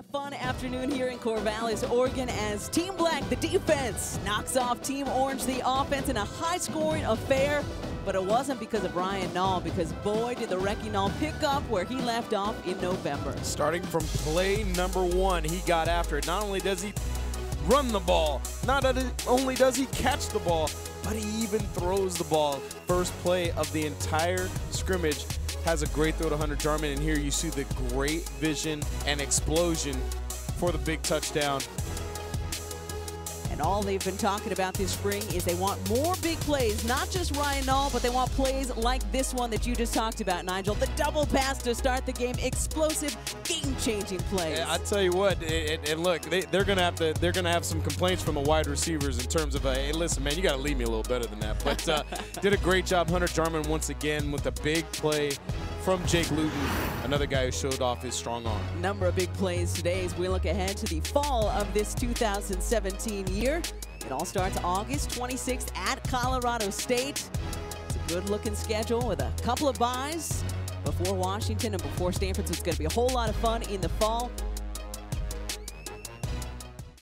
A fun afternoon here in Corvallis, Oregon as Team Black, the defense, knocks off Team Orange, the offense in a high-scoring affair. But it wasn't because of Ryan Nall, because boy, did the Recchi Nall pick up where he left off in November. Starting from play number one, he got after it. Not only does he run the ball, not only does he catch the ball, but he even throws the ball. First play of the entire scrimmage has a great throw to Hunter Jarman, and here you see the great vision and explosion for the big touchdown. And all they've been talking about this spring is they want more big plays, not just Ryan Nall, but they want plays like this one that you just talked about, Nigel. The double pass to start the game, explosive, game-changing plays. I tell you what, and, and look, they, are gonna have to, they're gonna have some complaints from the wide receivers in terms of, uh, hey, listen, man, you got to leave me a little better than that. But uh, did a great job, Hunter Jarman once again with a big play from Jake Luton, another guy who showed off his strong arm. Number of big plays today as we look ahead to the fall of this 2017 year. It all starts August 26th at Colorado State. It's a good-looking schedule with a couple of byes before Washington and before Stanford, so it's going to be a whole lot of fun in the fall.